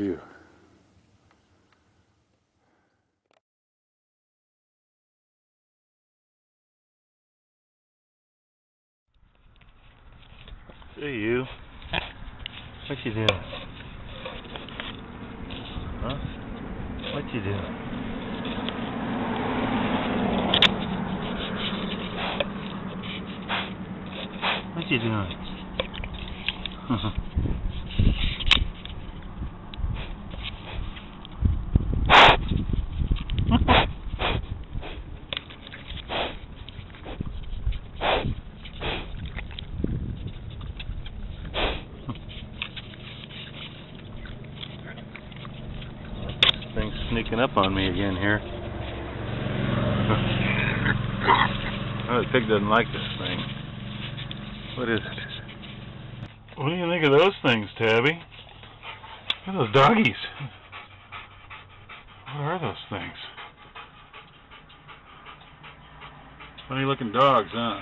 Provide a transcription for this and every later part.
view. Hey you. What you doing? Huh? What you doing? What you doing? Up on me again here. oh, the pig doesn't like this thing. What is it? What do you think of those things, Tabby? Look at those doggies. What are those things? Funny looking dogs, huh?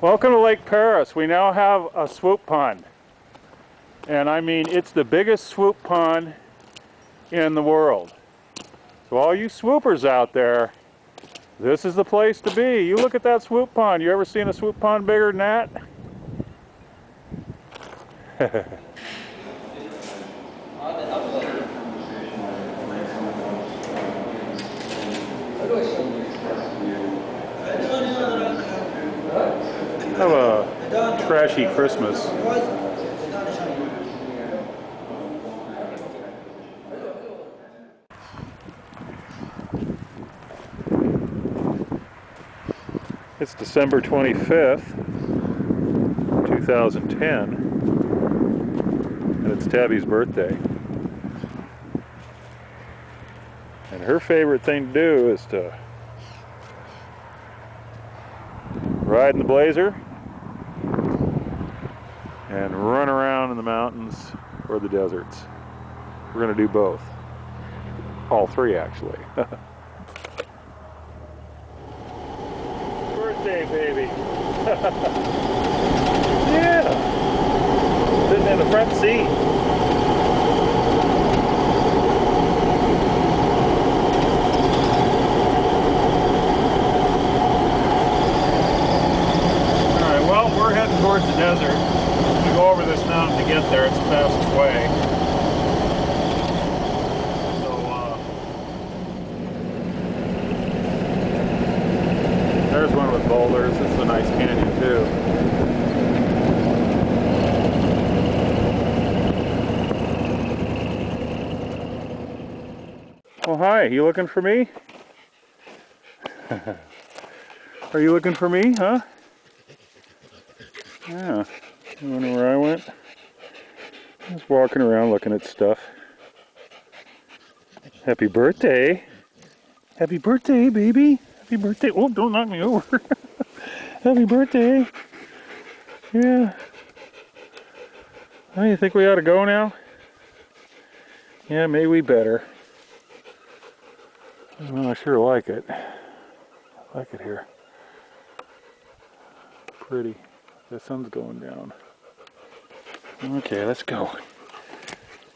Welcome to Lake Perris. We now have a swoop pond. And I mean, it's the biggest swoop pond in the world. So all you swoopers out there, this is the place to be. You look at that swoop pond. You ever seen a swoop pond bigger than that? Have a trashy Christmas. It's December 25th, 2010, and it's Tabby's birthday. And her favorite thing to do is to ride in the Blazer and run around in the mountains or the deserts. We're going to do both. All three, actually. Birthday, baby. yeah. Sitting in the front seat. Alright, well, we're heading towards the desert. We go over this mountain to get there. It's the fastest way. So, uh, there's one with boulders. This is a nice canyon, too. Oh, hi. You looking for me? Are you looking for me, huh? Yeah. You wonder where I went? Just walking around looking at stuff. Happy birthday. Happy birthday, baby. Happy birthday. Oh, don't knock me over. Happy birthday. Yeah. Oh, you think we ought to go now? Yeah, maybe we better. Well, I sure like it. I like it here. Pretty. The sun's going down. Okay, let's go.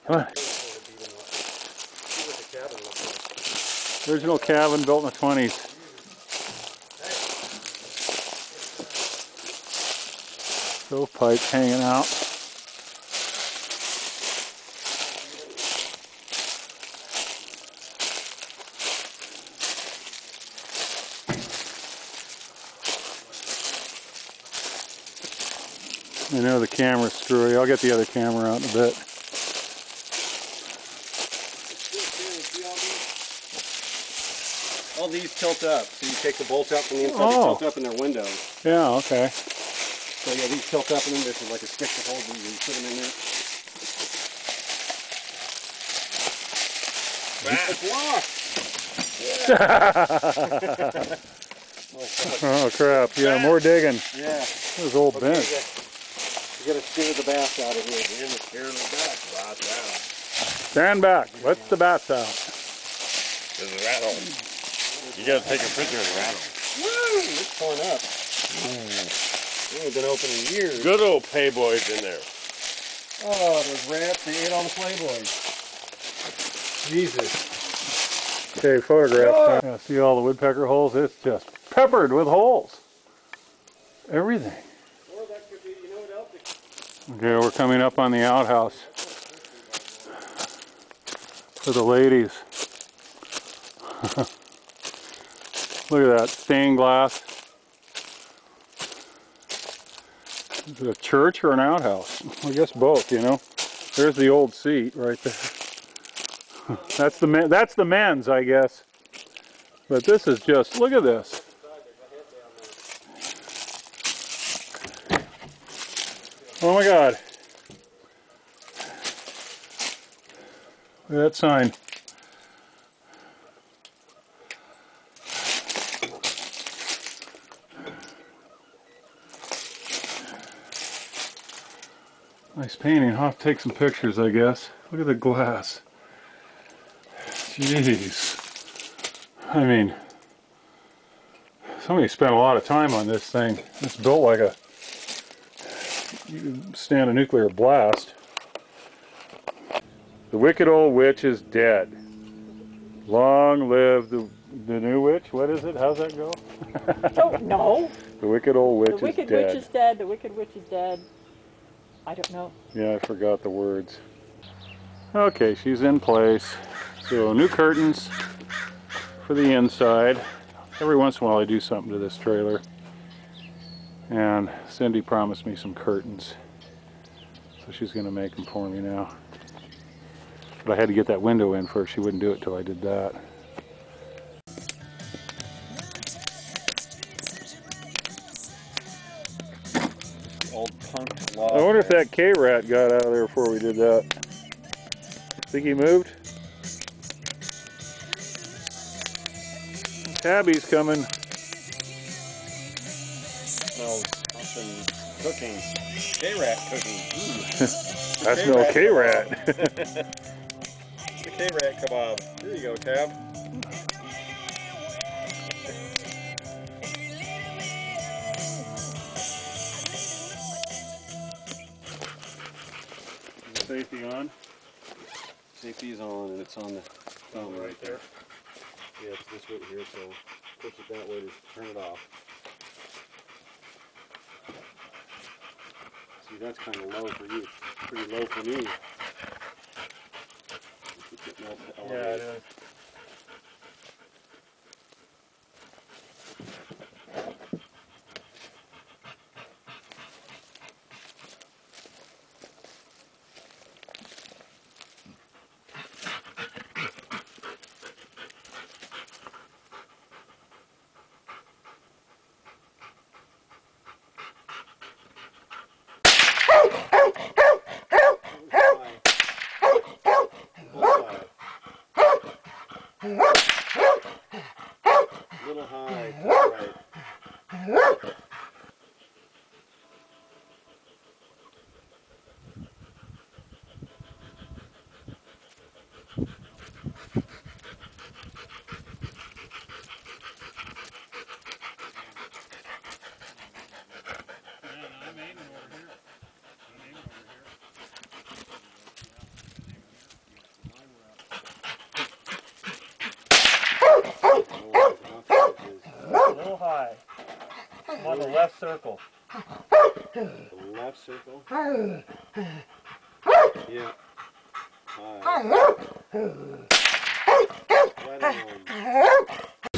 Come on. Original cabin built in the 20s. Stovepipes hanging out. I know the camera's screwy. I'll get the other camera out in a bit. All these tilt up, so you take the bolts out from the inside, Oh. they tilt up in their windows. Yeah, okay. So yeah, these tilt up and then there's like a stick to hold these, and you put them in there. It's locked! oh crap, yeah, more digging. Yeah. Those old Okay, you bents. got- you gotta steer the bass out of here. You're gonna steer the bass right out. Stand back. Let the bats out. There's a rat hole. You gotta take a picture of the rat hole. Woo! It's torn up. Hmm. It ain't been open in years. Good old playboys in there. Oh, those rats, they ate all the playboys. Jesus. Okay, photograph. Yeah, see all the woodpecker holes? It's just peppered with holes. Everything. Or that could be, you know what else? Okay, we're coming up on the outhouse for the ladies. Look at that stained glass. Is it a church or an outhouse? I guess both, you know. There's the old seat right there. That's the that's the men's, I guess. But this is just look at this. Oh my god. Look at that sign. Nice painting. I'll have to take some pictures, I guess. Look at the glass. Jeez. I mean, Somebody spent a lot of time on this thing. It's built like a you stand a nuclear blast. The wicked old witch is dead. Long live the the new witch. What is it? How's that go? I Don't know. The wicked old witch the wicked is dead. witch is dead. The wicked witch is dead. I don't know. Yeah, I forgot the words. Okay, she's in place. So new curtains for the inside. Every once in a while I do something to this trailer. And Cindy promised me some curtains. So she's going to make them for me now. But I had to get that window in first. She wouldn't do it till I did that. Old punk I wonder if that K-Rat got out of there before we did that. Think he moved? Tabby's coming. Cooking. K-rat cooking. Ooh. I smell K-Rat. the K-rat kebab. There you go, Tab. Safety on. Safety is on and it's on the thumb right there. Yeah, it's this right here, so push it that way to turn it off. That's kind of low for you. Pretty low for me. Keep getting up to Little high, right. A little high. I'm on the left circle. The left circle. Yeah. High. Right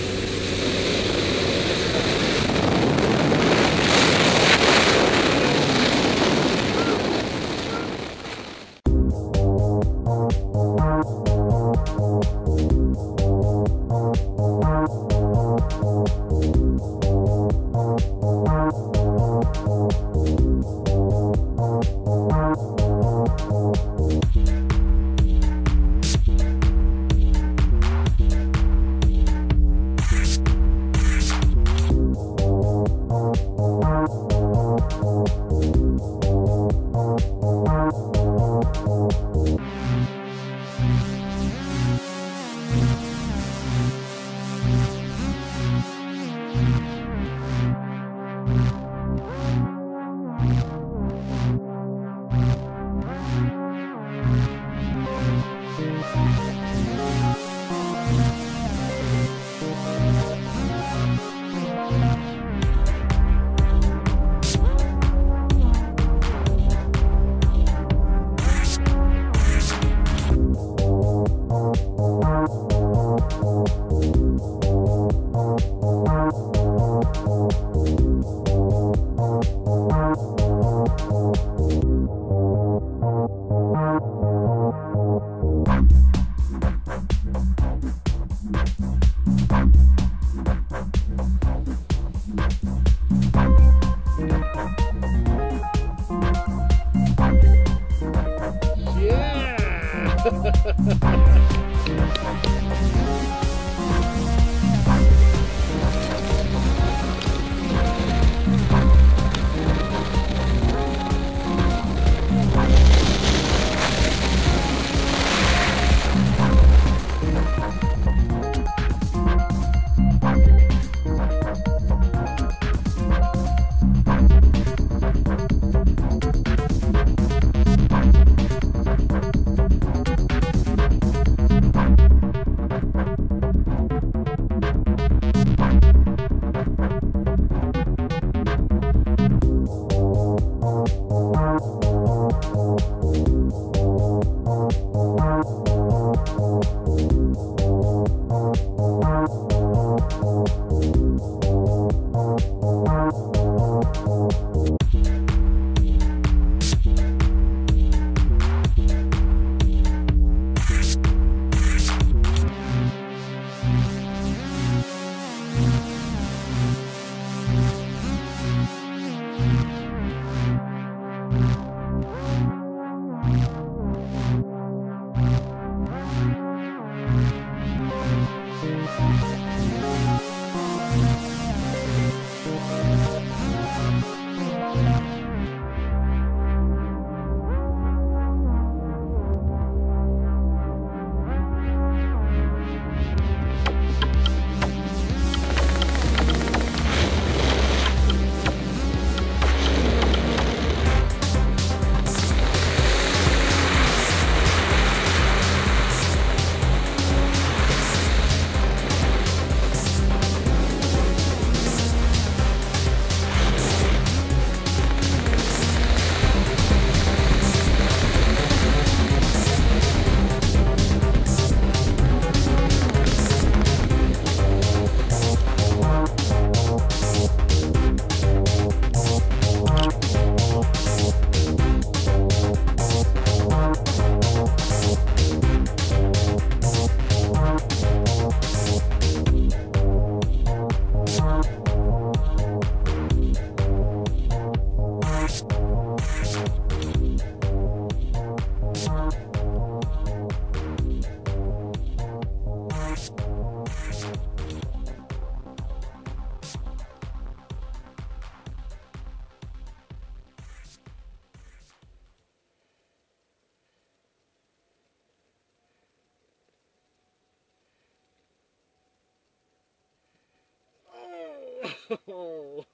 on. Oh.